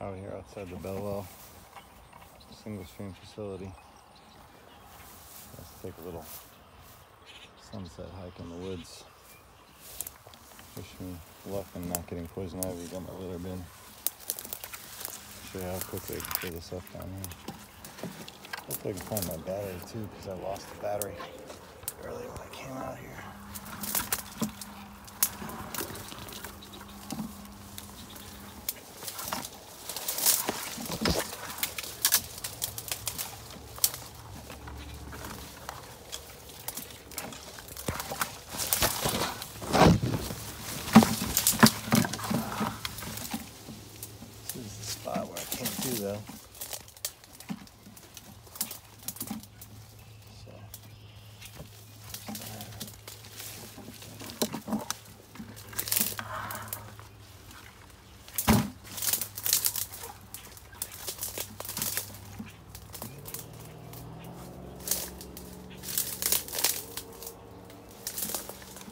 out here outside the Belleville single stream facility. Let's take a little sunset hike in the woods. Wish me luck in not getting poison ivy. Got my litter bin. Show you how quickly I can fill this up down here. Hopefully I can find my battery too, because I lost the battery earlier when I came out here. This is the spot where I came to though. So.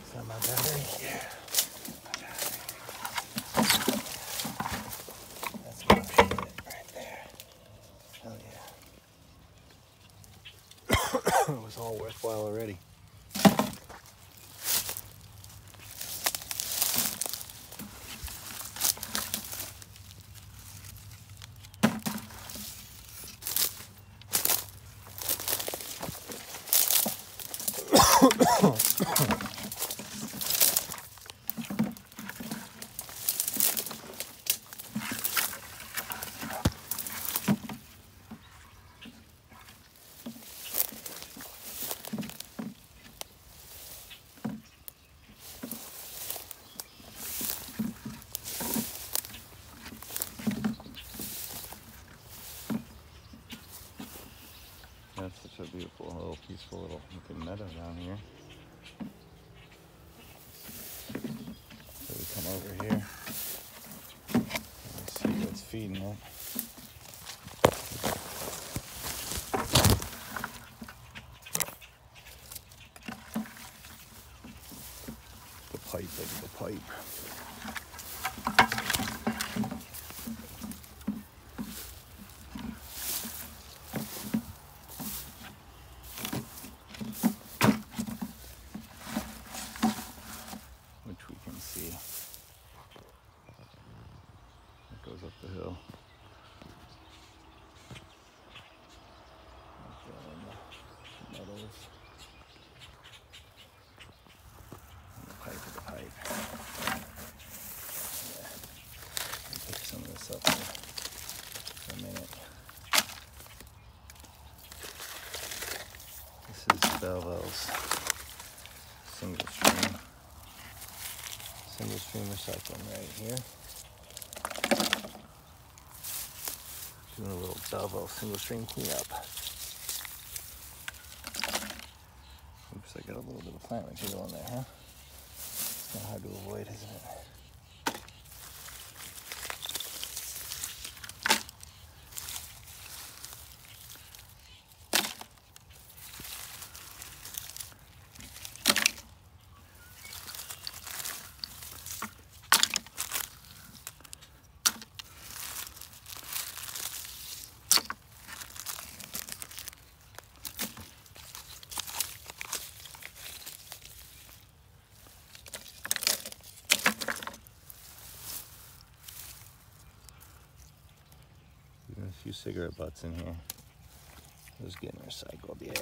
Is that my battery? Yeah. That's my shit right there. Hell yeah. it was all worthwhile already. That's such a beautiful little peaceful little looking meadow down here. So we come over here. and we see what's feeding it. The pipe, look at the pipe. which we can see. It goes up the hill. Up there in the meadows. And the pipe of the pipe. Yeah. I'll pick some of this up for a minute. This single stream single stream recycling right here. Doing a little Belleville single stream cleanup. Oops, I got a little bit of plant material in there, huh? It's not hard to avoid, isn't it? Few cigarette butts in here. Those getting recycled. Yeah,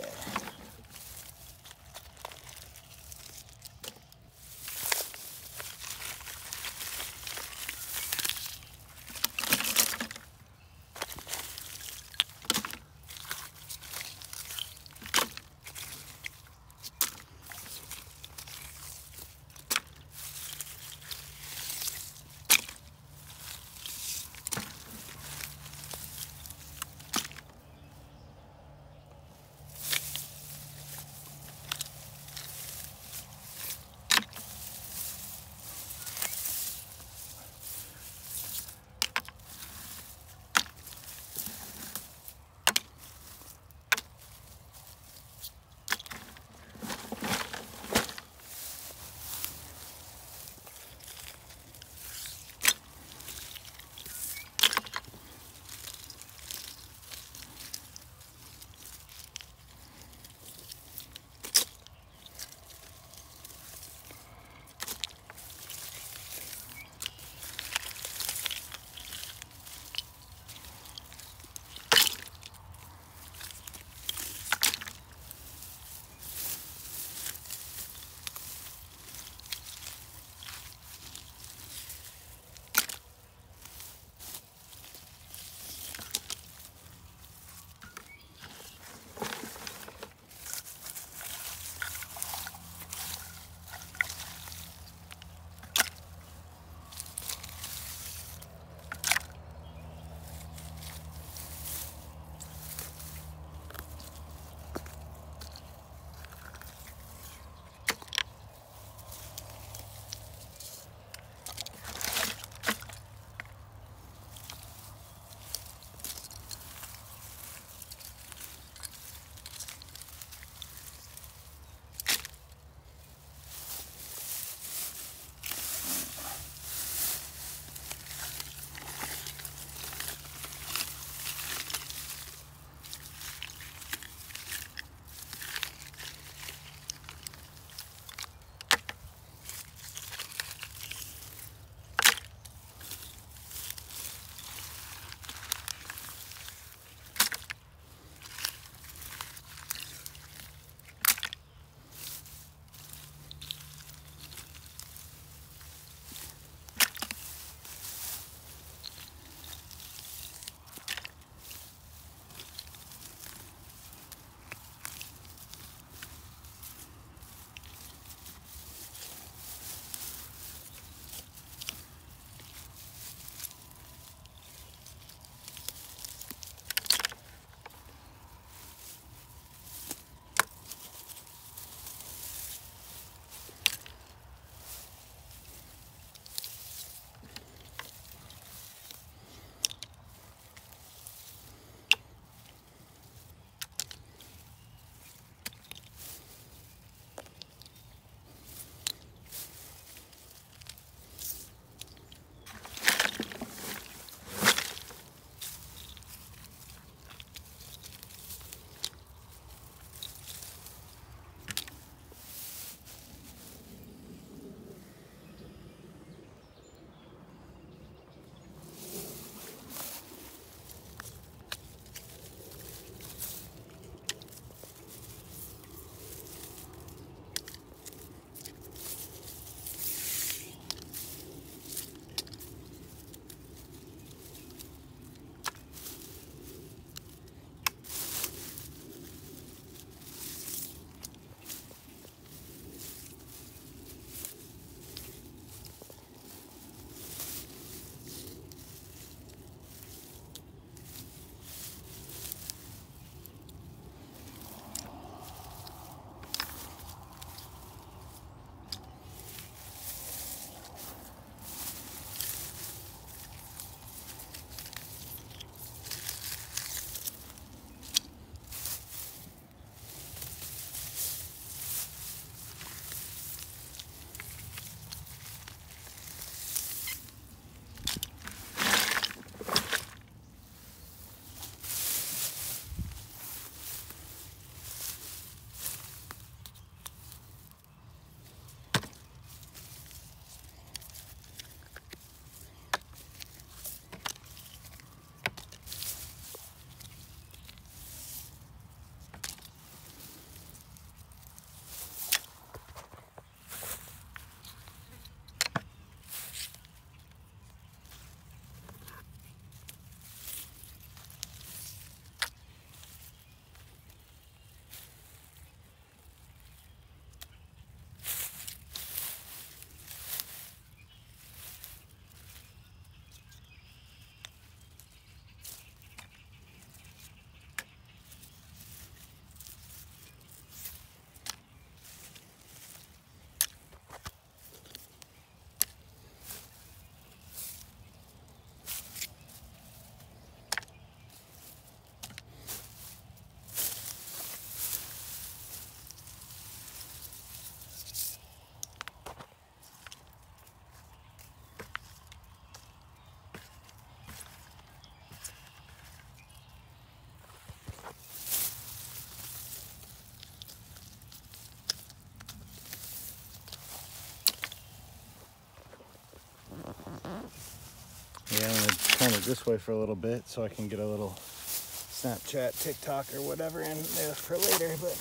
this way for a little bit so I can get a little Snapchat, TikTok, or whatever in there for later. But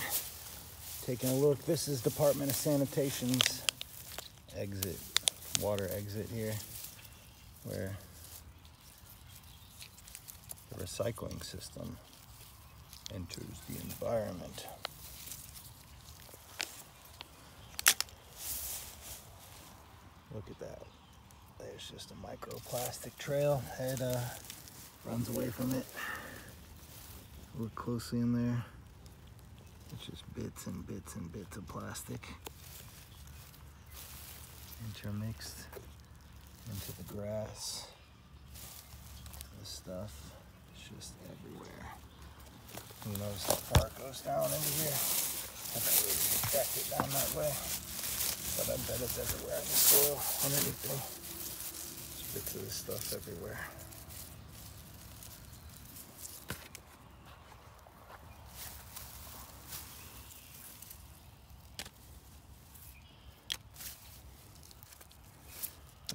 taking a look, this is Department of Sanitation's exit, water exit here, where the recycling system enters the environment. Look at that. There's just a microplastic trail. It uh, runs away from it. Look closely in there. It's just bits and bits and bits of plastic intermixed into the grass. This stuff is just everywhere. You notice how far it goes down into here. I really checked it down that way, but I bet it's everywhere in the soil underneath bits of this stuff everywhere.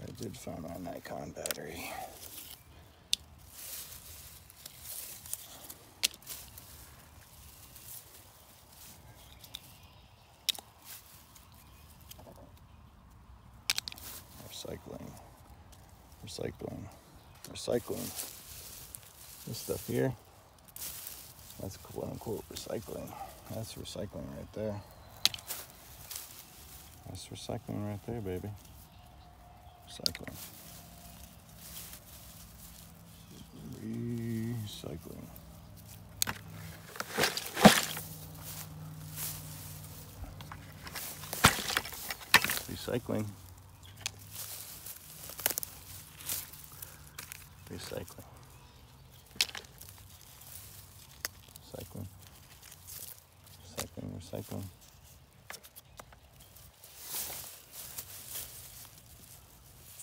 I did find my Nikon battery. Recycling, recycling, recycling. This stuff here, that's quote unquote recycling. That's recycling right there. That's recycling right there, baby. Recycling. Recycling. Recycling. Recycling. Recycling. Recycling, recycling.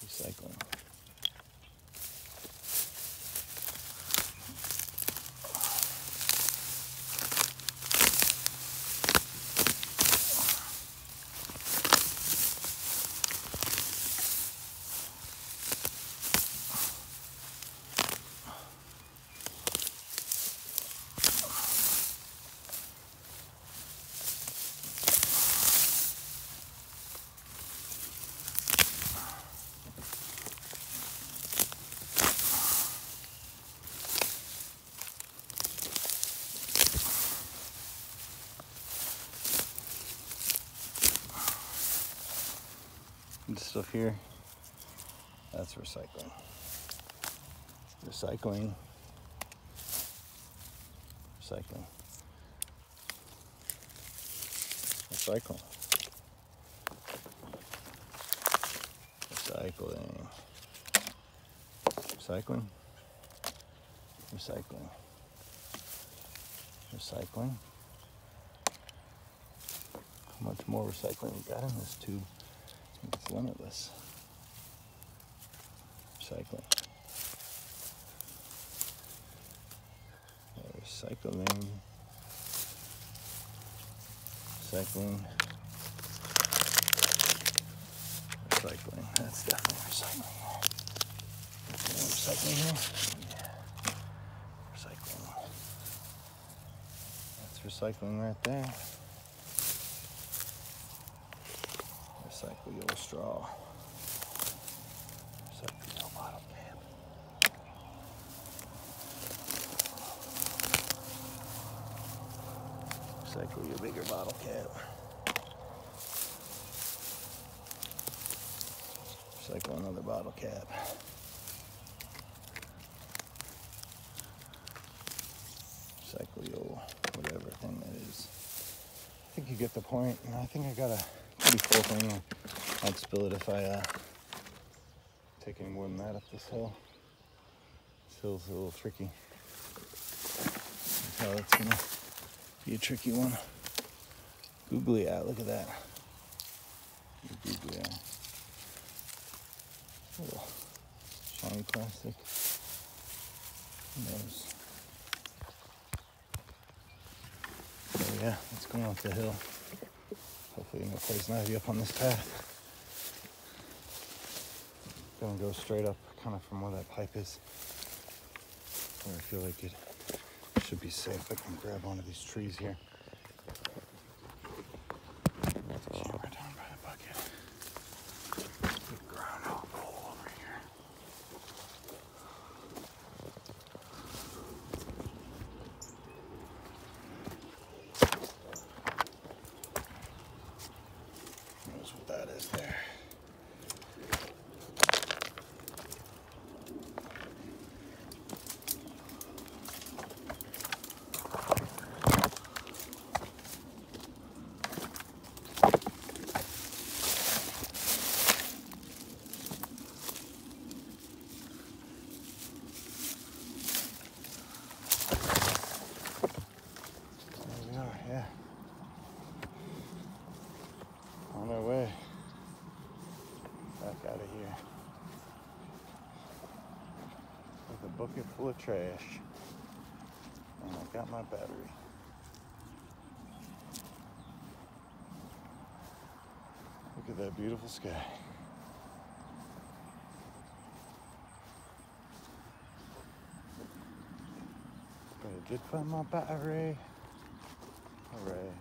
Recycling. This stuff here, that's recycling. Recycling. Recycling. Recycle. Recycling. Recycling. Recycling. Recycling. How much more recycling we got in this tube? It's limitless. Recycling. Recycling. Recycling. Recycling. That's definitely recycling. Recycling here? Yeah. Recycling. That's recycling right there. Recycle your straw. Recycle your bottle cap. Recycle your bigger bottle cap. Recycle another bottle cap. Recycle your whatever thing that is. I think you get the point. And I think I got a pretty full thing. I'd spill it if I uh, take any more than that up this hill. This hill's a little tricky. That's how it's gonna be a tricky one. Googly eye, look at that. Googly eye. Little shiny plastic. Who? So yeah, let's go up the hill. Hopefully no place not be up on this path. Gonna go straight up kind of from where that pipe is, where I feel like it should be safe. I can grab one of these trees here. Put the camera down by the bucket. Big groundhog hole over here. Knows what that is there. There we are, yeah. On our way back out of here with a bucket full of trash. And I got my battery. Look at that beautiful sky. But I did find my battery. Hooray.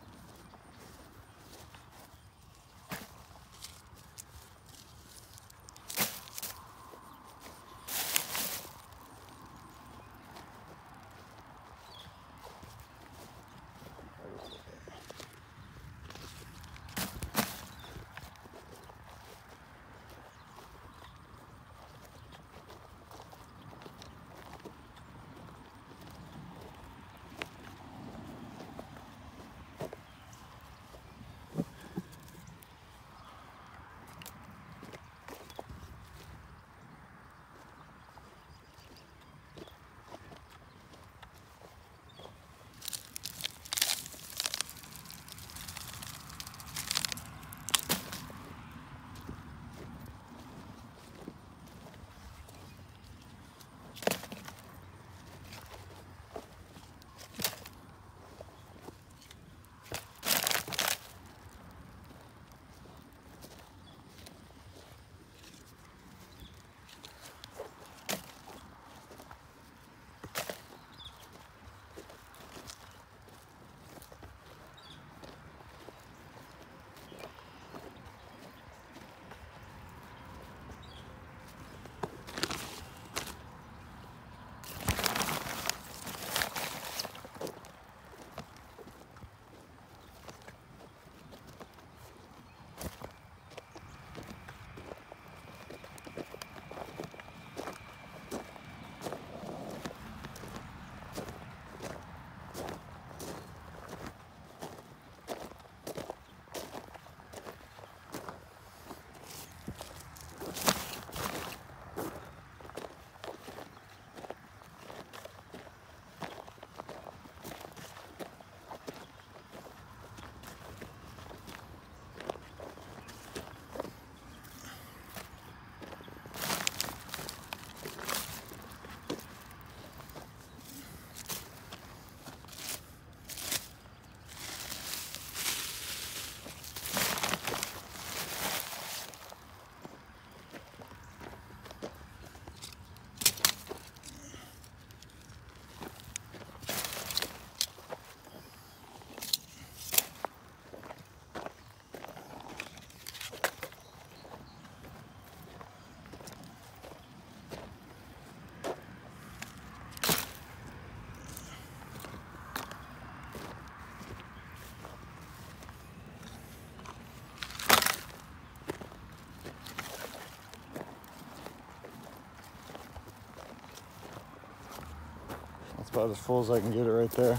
About as full as I can get it right there.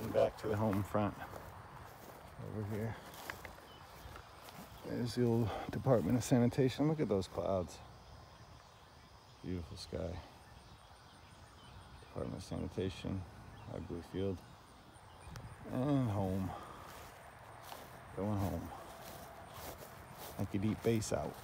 And back to the home front over here. There's the old Department of Sanitation. Look at those clouds. Beautiful sky. Department of Sanitation, Ugly Field. And home. Going home. Monkey eat Base out.